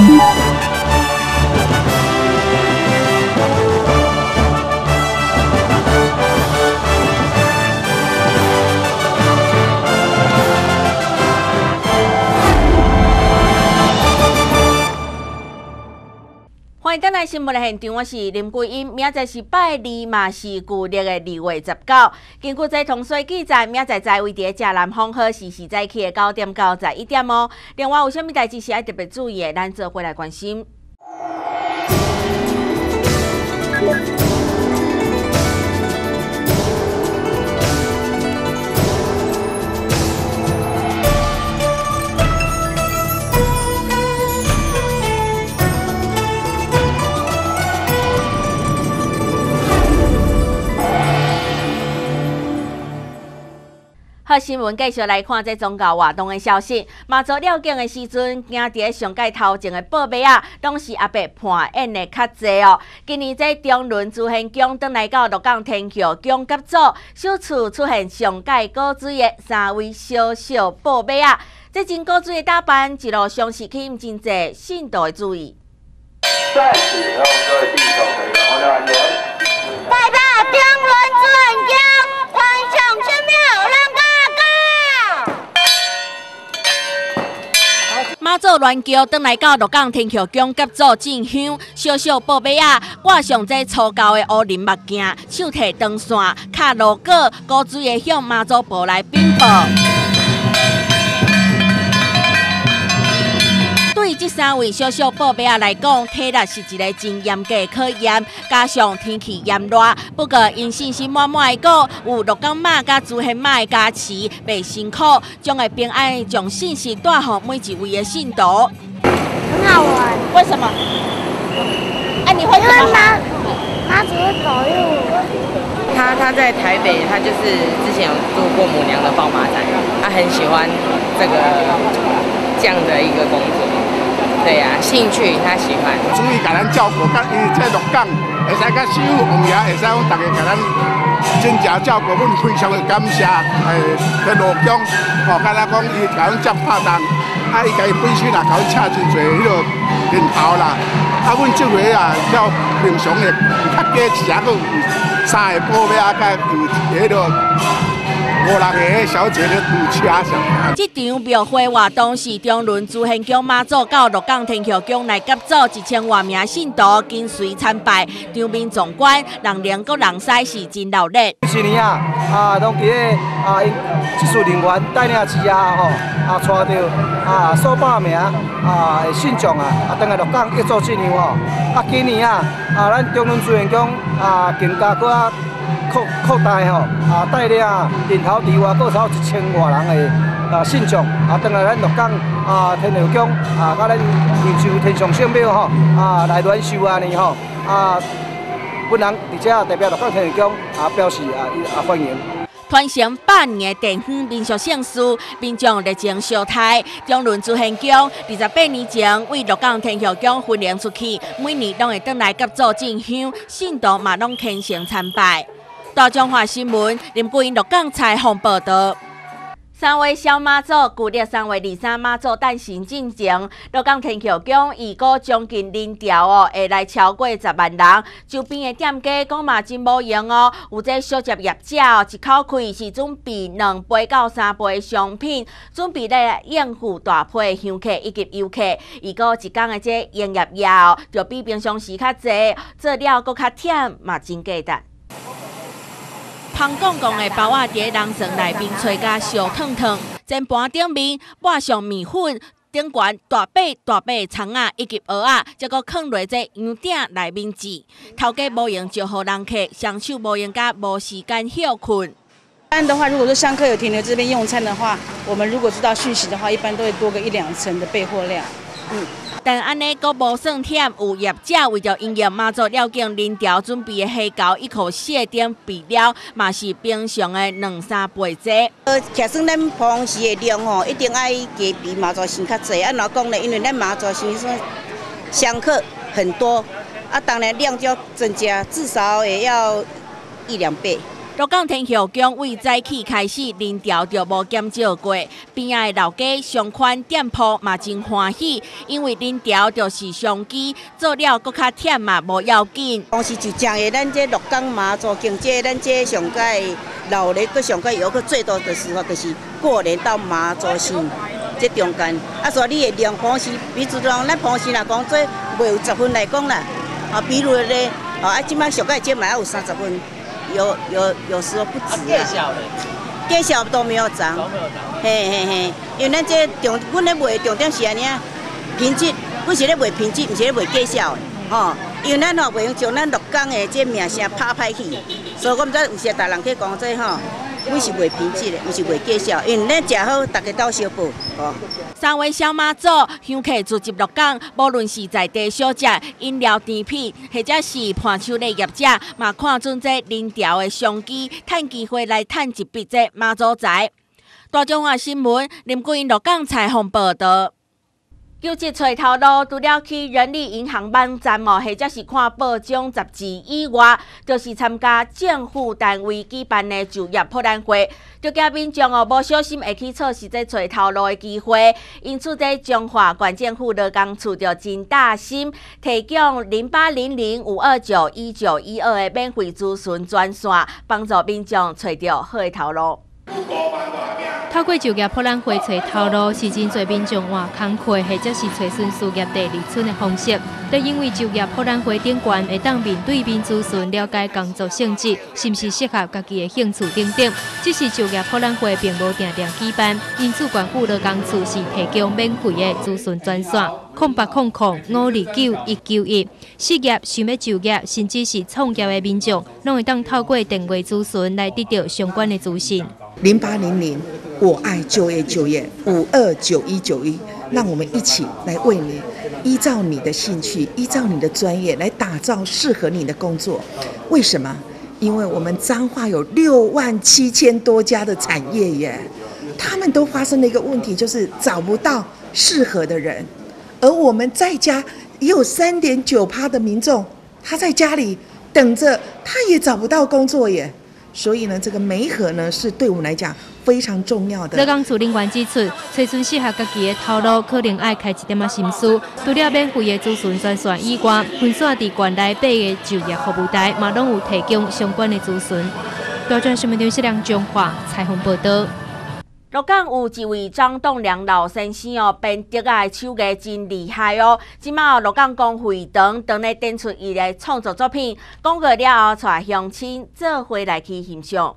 Thank you. 新闻现场，我是林桂英。明仔是拜二，嘛是旧历的二月十九。根据在同岁记载，明仔在位伫正南方和时时早起的九点到十一点哦。另外有啥物代志是爱特别注意的，咱做回来关心。好新闻，继续来看这宗教活动的消息。马祖了境的时阵，惊伫上界头前的报马啊，拢是阿伯判案的较济哦。今年在中仑朱现宫登来到鹿港天桥宫甲组，首次出现上界古水的三位小小报马啊。这真古水的打扮，一路上是吸引真济信徒的注意。在此，让各位弟兄朋友大家安全。拜拜，中马祖乱叫登来到鹿港天桥宫甲做进香，小小宝贝啊，挂上这粗高的乌林目镜，手提灯线，卡路果，高水的向马祖步来禀报。这三位小小宝贝啊来讲，体力是一个真严格的考验，加上天气炎热，不过因信心满满的讲，有鹿港马甲朱黑马的加持，袂辛苦，将会平安将信息带给每一位的信徒。很好玩。为什么？哎，你会因为妈妈只会走路。他他在台北，他就是之前有做过母娘的报马仔，他很喜欢这个这样的一个工作。对呀，兴趣他喜欢。注意，甲咱照顾，甲因为这鹿港会使甲师傅王爷会使讲大家甲咱真正照顾，阮非常的感谢。诶，在鹿港，吼，甲咱讲伊甲阮接拍档，啊，伊家己本身也甲阮请真侪迄个人头啦。啊，阮这回啊，较平常的较加一下个三个宝贝啊，甲有迄个。五六个小姐咧堵车上。这场庙会活动是中仑朱现宫妈祖到鹿港天桥宫来接走一千万名信徒跟随参拜，场面壮观，人连个人西是真热闹。去年啊，啊，拢伫咧啊，技术人员带领之下吼，啊，带着啊数百名啊信众啊，啊，等来鹿港一做进香吼。啊，今年啊，啊，咱中仑朱现宫啊，更加搁啊。扩扩大吼，啊带领人头之外，过超一千多人的啊信众，啊等来咱鹿港啊天后宫啊，甲咱迎受天上圣庙吼，啊来暖寿安尼吼，啊本人伫遮代表鹿港天后宫啊表示啊啊欢迎。传承百年的地方民俗盛事，民众热情相待。中仑朱现宫二十八年前为鹿港天后宫分灵出去，每年都会登来甲做进香，信徒嘛拢虔诚参拜。大中华新闻林桂英鹿港采访报道。三位小妈祖，旧历三月二三妈祖诞生进前，鹿港天桥宫预估将近人潮哦，会来超过十万人。周边的店家讲嘛真无用哦，有这小食业者，一口气是准备两杯到三杯商品，准备来应付大批的香客以及游客。如果一天的这营业额哦，就比平常时较济，做了搁较忝嘛真价值。香港港的包仔伫人生内面吹甲烧烫烫，前盘顶面抹上面粉，顶悬大白大白葱仔以及蚵仔，再搁放落在羊鼎内面煮。头家无用就互人客，双手无用甲无时间休困。一般的话，如果说香客有停留这边用餐的话，我们如果知道讯息的话，一般都会多个一两层的备货量。嗯。但安尼阁无算忝，有业者为着营业妈祖了境人潮准备的虾饺一口蟹点备料，嘛是平常的两三倍多。呃，假算咱平时的量吼，一定爱加比妈祖先较济。按哪讲呢？因为咱妈祖先说香客很多，啊，当然量就要增加，至少也要一两倍。鹿港天后宫为早起开始人潮就无减少过，边仔的老街、商圈、店铺嘛真欢喜，因为人潮就是商机，做了搁较忝嘛无要紧。当时就正的，咱这鹿港妈祖经济，咱这上届老咧，搁上届游客最多的时候，就是过年到妈祖星这中间。啊，所以你的量平时，比如讲咱平时来讲，做袂有十分来讲啦。啊，比如咧，啊，即摆上届这嘛有三十分。有有有时候不止啊，介绍都没有涨，嘿嘿嘿，因为咱这重，阮咧卖重点是安尼啊，品质，阮是咧卖品质，毋是咧卖介绍的，吼，因为咱吼袂用将咱鹿港的这名声拍歹去，所以我毋知有些大人去讲这吼。阮是卖品质的，毋是卖介绍，因为咱食好，大家都相报。哦。三位小妈祖香客聚集鹿港，无论是在地小食、饮料甜品，或者是盘手类业者，嘛看准这人潮的商机，趁机会来趁一笔这妈祖财。大中华新闻林桂英鹿港采访报道。九级找头路，除了去人力银行网站哦，或者是看报章杂志以外，就是参加政府单位举办的就业博览会。就惊民众哦，无小心会去错失这找头路的机会。因此，在中华关政府的工处着真大心，提供零八零零五二九一九一二的免费咨询专线，帮助民众找到好的头路。透过就业博览会找头路，是真侪民众换工课或者是找寻事业第二春的方式。都因为就业博览会顶关会当面对面咨询，了解工作性质是毋是适合家己的兴趣等等。只是就业博览会并无定定举办，因此关府的工处是提供免费的咨询专线：空八空空五二九一九一。失业想要就业，甚至是创业的民众，拢会当透过电话咨询来得到相关的资讯。零八零零。我爱就业就业五二九一九一，让我们一起来为你依照你的兴趣，依照你的专业来打造适合你的工作。为什么？因为我们彰化有六万七千多家的产业耶，他们都发生了一个问题，就是找不到适合的人。而我们在家也有三点九趴的民众，他在家里等着，他也找不到工作耶。所以呢，这个媒合呢，是对我们来讲非常重要的。乐港处领馆指出，找寻适合家己的头路，可能爱开一点仔心思。除了免费的咨询专线以外，分散伫县内八个就业服务台，嘛拢有提供相关的咨询。大专新闻电视两中华采访报道。鹿港有一位张栋梁老先生哦，编织的手艺真厉害哦。即马鹿港工会堂等咧展出伊的创作作品，讲过了后，带乡亲做回来去欣赏。